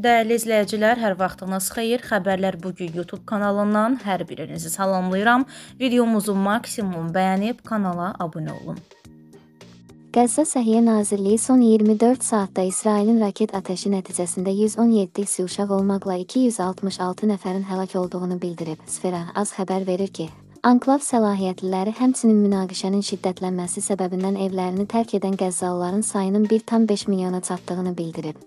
Dəyərli izləyicilər, hər vaxtınız xeyir. Xəbərlər bu gün YouTube kanalından hər birinizi salamlayıram. Videomuzu maksimum bəyənib kanala abunə olun. Qəzza Səhiyyə Nazirliyi son 24 saatda İsrailin raket atəşi nəticəsində 117 uşaq olmaqla 266 nəfərin həlak olduğunu bildirib. Sfera az xəbər verir ki, Anklav səlahiyyətliləri həmçinin münaqişənin şiddətlənməsi səbəbindən evlərini tərk edən qəzzalıların sayının 1,5 milyona çatdığını bildirib.